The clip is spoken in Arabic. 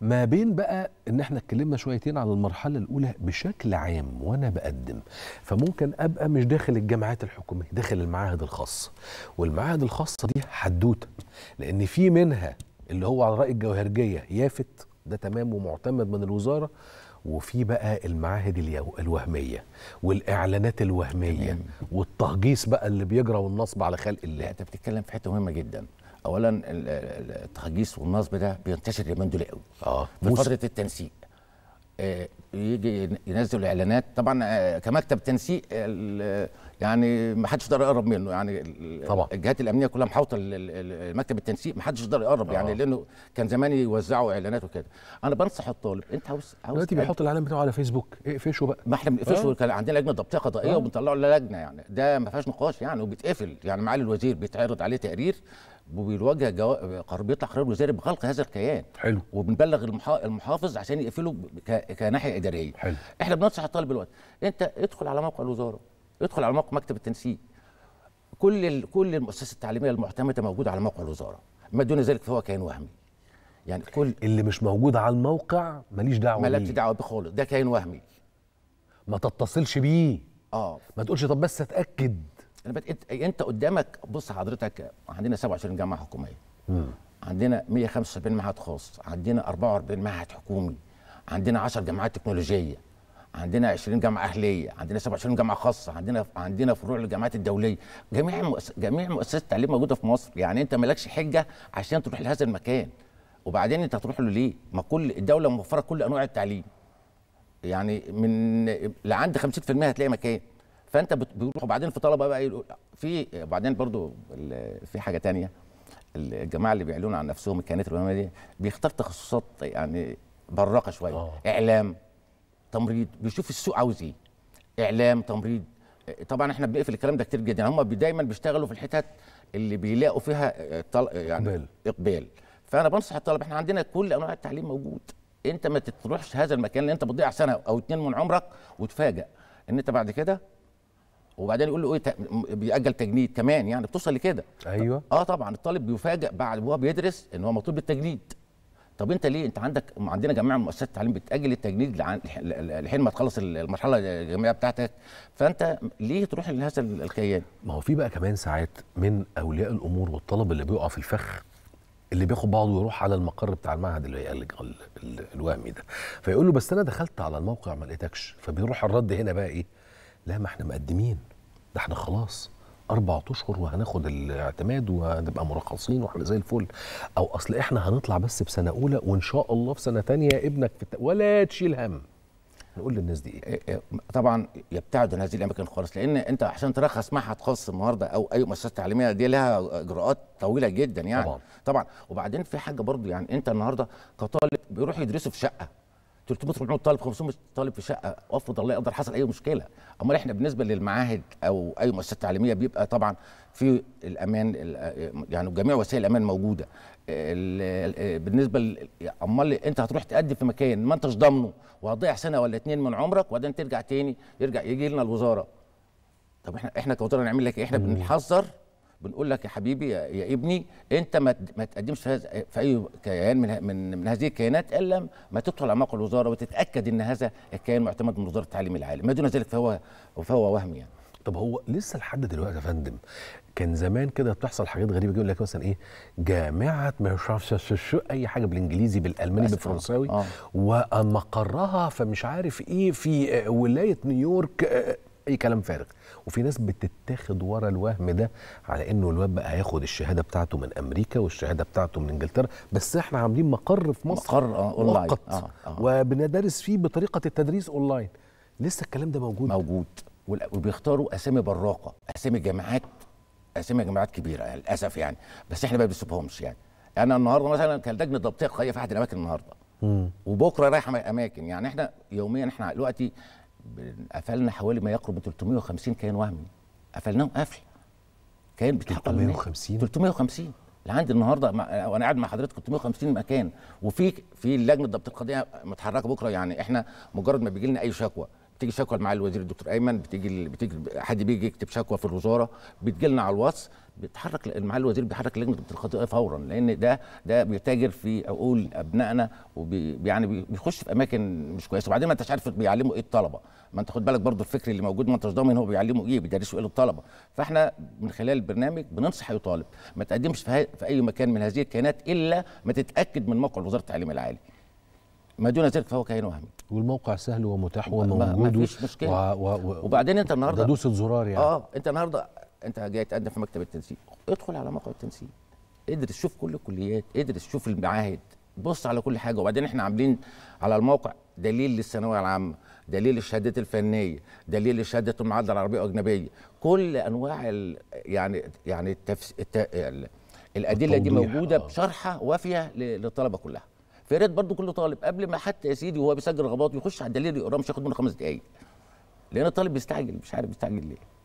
ما بين بقى إن إحنا اتكلمنا شويتين عن المرحلة الأولى بشكل عام وأنا بقدم فممكن أبقى مش داخل الجامعات الحكومية داخل المعاهد الخاصة. والمعاهد الخاصة دي حدوتة لأن في منها اللي هو على رأي الجوهرجية يافت ده تمام ومعتمد من الوزارة وفي بقى المعاهد الوهمية والإعلانات الوهمية والتهجيص بقى اللي بيجرى والنصب على خلق الله. أنت بتتكلم في حتة مهمة جدا. اولا ال- ال- التهجيس والنصب ده بينتشر اليومين دول قوي. آه. في فترة التنسيق. آه، يجي ينزل إعلانات. طبعا آه، كمكتب تنسيق يعني ما حدش يقدر يقرب منه يعني طبعا. الجهات الأمنية كلها محاوطة ال- ال- ال- مكتب التنسيق ما حدش يقدر يقرب آه. يعني لأنه كان زمان يوزعوا إعلانات وكده أنا بنصح الطالب أنت عاوز عاوز دلوقتي بيحط الإعلان بتاعه على فيسبوك اقفشه بقى ما إحنا بنقفشه آه. كان عندنا لجنة ضبطيه قضائية آه. وبنطلعه للجنة يعني ده ما فيهاش نقاش يعني وبيتقفل يعني معالي الوزير بيتعرض عليه تقرير وبيوجه جو... قرار بيطلع قرار وزاري بغلق هذا الكيان حلو وبنبلغ المحا... المحافظ عشان يقفله ك... كناحية إدارية حلو. إحنا بننصح الطالب دلوقتي أنت ادخل على موقع الوزارة ادخل على موقع مكتب التنسيق. كل ال... كل المؤسسات التعليمية المعتمدة موجودة على موقع الوزارة. ما دون ذلك فهو كيان وهمي. يعني كل اللي مش موجود على الموقع ماليش دعوة مالكش بيه. دعوة بيه خالص. ده كيان وهمي. ما تتصلش بيه. آه. ما تقولش طب بس اتأكد. أنا بت... انت قدامك بص حضرتك عندنا 27 جامعة حكومية. عندنا 175 معهد خاص. عندنا 44 معهد حكومي. عندنا 10 جامعات تكنولوجية. عندنا 20 جامعة أهلية عندنا 27 جامعة خاصة عندنا عندنا فروع للجامعات الدولية. جميع مؤس... جميع مؤسسات التعليم موجودة في مصر يعني أنت مالكش حجة عشان تروح لهذا المكان. وبعدين أنت هتروح له ليه؟ ما كل الدولة موفرة كل أنواع التعليم. يعني من لعند 50% هتلاقي مكان. فأنت بت- بتروح وبعدين في طلبة بقى يقولوا في وبعدين برضو في حاجة تانية. الجماعة اللي بيعلنوا عن نفسهم الكيانات دي بيختار تخصصات يعني براقة شوية. آه. إعلام تمريض بيشوف السوق عاوز إيه؟ إعلام تمريض. طبعا إحنا بنقفل الكلام ده كتير جدا. هم دايما بيشتغلوا في الحتت اللي بيلاقوا فيها طل... يعني إقبال. إقبال. فأنا بنصح الطلبة إحنا عندنا كل أنواع التعليم موجود. أنت ما تروحش هذا المكان لأن أنت بتضيع سنة أو اتنين من عمرك وتفاجئ إن أنت بعد كده وبعدين يقول له إيه بيأجل تجنيد كمان يعني بتوصل لكده. أيوه. آه طبعا الطالب بيفاجئ بعد وهو بيدرس إن هو مطلوب التجنيد طب انت ليه؟ انت عندك عندنا جميع مؤسسات التعليم بتأجل التجنيد لحين ما تخلص المرحلة الجامعية بتاعتك. فانت ليه تروح لهذا الكيان؟ ما هو في بقى كمان ساعات من أولياء الأمور والطلب اللي بيقع في الفخ اللي بياخد بعضه ويروح على المقر بتاع المعهد اللي هي ال- ال- ال- الوهمي ده. فيقول له بس أنا دخلت على الموقع ما لقيتكش. فبيروح الرد هنا بقى إيه؟ لا ما إحنا مقدمين. ده إحنا خلاص. أربع أشهر وهناخد الاعتماد وهنبقى مرخصين وإحنا زي الفل. أو أصل إحنا هنطلع بس بسنه أولى وإن شاء الله في سنة تانية ابنك في الت... ولا تشيل هم. نقول للناس دي إيه؟ إيه إيه طبعا يبتعد عن هذه الأماكن خالص لأن أنت عشان ترخص معهد خاص النهارده أو أي مؤسسة تعليمية دي لها إجراءات طويلة جدا يعني. طبعاً. طبعا. وبعدين في حاجة برضو يعني أنت النهارده كطالب بيروح يدرسوا في شقة. 300 400 طالب 500 طالب في شقة. افرض الله يقدر حصل أي مشكلة. أمال إحنا بالنسبة للمعاهد أو أي مؤسسة تعليمية بيبقى طبعا في الأمان ال- يعني جميع وسائل الأمان موجودة. ال- ال- بالنسبة أمال أنت هتروح تقدم في مكان ما أنتش ضامنه وهتضيع سنة ولا اتنين من عمرك وبعدين ترجع تاني يرجع يجي لنا الوزارة. طب إحنا إحنا كوزارة نعمل لك إيه؟ إحنا بنحذر بنقول لك يا حبيبي يا, ابني انت ما ما تقدمش في, في أي كيان من من, من هذه الكيانات إلا ما تدخل موقع الوزارة وتتأكد إن هذا الكيان معتمد من وزارة التعليم العالي ما دون ذلك فهو فهو وهم يعني طب هو لسه لحد دلوقتي يا فندم كان زمان كده بتحصل حاجات غريبة يقول لك مثلا إيه جامعة شو- شو أي حاجة بالإنجليزي بالألماني آه، بالفرنساوي آه. ومقرها فمش عارف إيه في آه، ولاية نيويورك آه، أي كلام فارغ. وفي ناس بتتاخد ورا الوهم ده على إنه الواد بقى هياخد الشهادة بتاعته من أمريكا والشهادة بتاعته من إنجلترا بس إحنا عاملين مقر في مصر. مقر، أونلاين. مؤقت. آه، آه. وبندرس فيه بطريقة التدريس اونلاين لسه الكلام ده موجود؟ موجود. وبيختاروا أسامي براقة أسامي جامعات أسامي جامعات كبيرة يعني للأسف يعني. بس إحنا ما بنسيبهمش يعني. أنا النهارده مثلا كان لجنة ضبطيه قضائيه في أحد الأماكن النهارده. وبكرة رايح أما- أماكن. يعني إحنا يوميا إحنا دلوقتي قفلنا حوالي ما يقرب من 350 كيان وهمي. قفلناهم قفل. كيان بيتحقق للناس. 350 350 لعند النهارده مع- وأنا قاعد مع حضرتك 350 مكان. وفي في لجنه ضبط القضية متحركة بكرة يعني إحنا مجرد ما بيجي لنا أي شكوى. بتيجي شكوى مع الوزير الدكتور أيمن بتيجي بتيجي حد بيجي يكتب شكوى في الوزارة بتجي لنا على الواتس بيتحرك مع الوزير بيحرك لجنه الخطيئه فورا لأن ده ده بيتاجر في عقول أبنائنا وبي يعني بي- بيخش في أماكن مش كويسة. وبعدين ما أنتش عارف بيعلموا إيه الطلبة. ما أنت خد بالك برضو الفكر اللي موجود ما أنتش ضامن هو بيعلموا إيه بيدرسوا إيه للطلبة. فإحنا من خلال البرنامج بننصح أي طالب ما تقدمش في, في أي مكان من هذه الكيانات إلا ما تتأكد من موقع وزارة التعليم العالي. ما دون ذلك فهو كيان وهمي. والموقع سهل ومتاح وموجود ما فيش مشكلة. و... و... و... وبعدين انت النهارده ده دوسة زرار يعني. آه انت النهارده انت جاي تقدم في مكتب التنسيق. ادخل على موقع التنسيق. ادرس شوف كل الكليات ادرس شوف المعاهد. بص على كل حاجة. وبعدين إحنا عاملين على الموقع دليل للثانوية العامة دليل للشهادات الفنية دليل لشهاده المعادلة العربية واجنبيه كل أنواع ال يعني يعني التفس الت... ال- الأدلة دي موجودة آه. بشرحه وافية للطلبة كلها. فيا ريت برضه كل طالب قبل ما حتى يا سيدي وهو بيسجل رغبات يخش على الدليل يقراه مش هياخد منه خمس دقائق لأن الطالب بيستعجل مش عارف بيستعجل ليه.